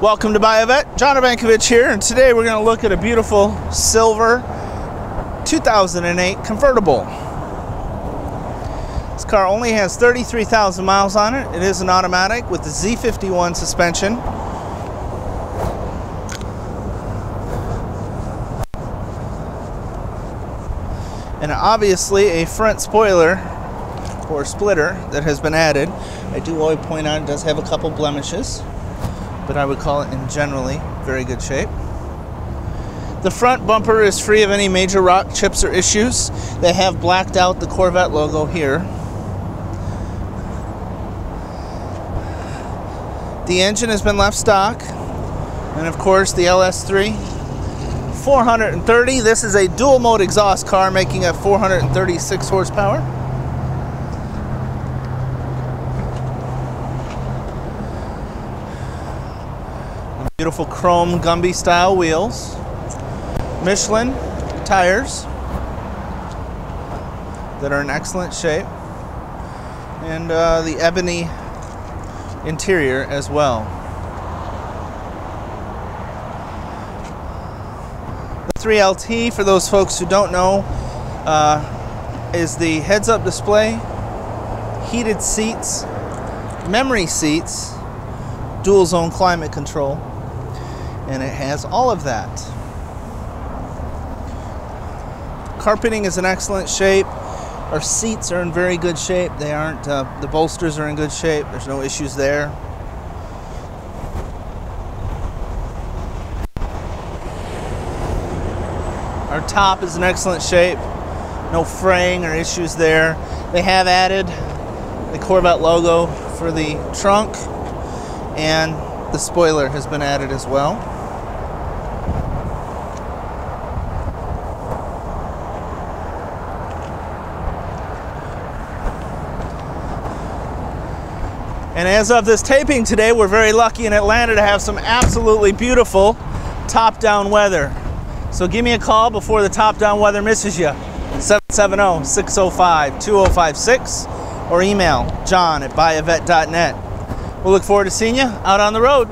Welcome to Buy a Vette. John Abankovich here, and today we're going to look at a beautiful silver 2008 convertible. This car only has 33,000 miles on it. It is an automatic with the Z51 suspension. And obviously a front spoiler or splitter that has been added. I do always point out it does have a couple blemishes but I would call it in generally very good shape. The front bumper is free of any major rock chips or issues. They have blacked out the Corvette logo here. The engine has been left stock. And of course the LS3 430. This is a dual mode exhaust car making a 436 horsepower. Beautiful chrome Gumby style wheels. Michelin tires that are in excellent shape. And uh, the ebony interior as well. The 3LT, for those folks who don't know, uh, is the heads-up display, heated seats, memory seats, dual zone climate control, and it has all of that. Carpeting is in excellent shape. Our seats are in very good shape. They aren't, uh, the bolsters are in good shape. There's no issues there. Our top is in excellent shape. No fraying or issues there. They have added the Corvette logo for the trunk and the spoiler has been added as well. And as of this taping today, we're very lucky in Atlanta to have some absolutely beautiful top-down weather. So give me a call before the top-down weather misses you. 770-605-2056 or email john at buyavette.net. We'll look forward to seeing you out on the road.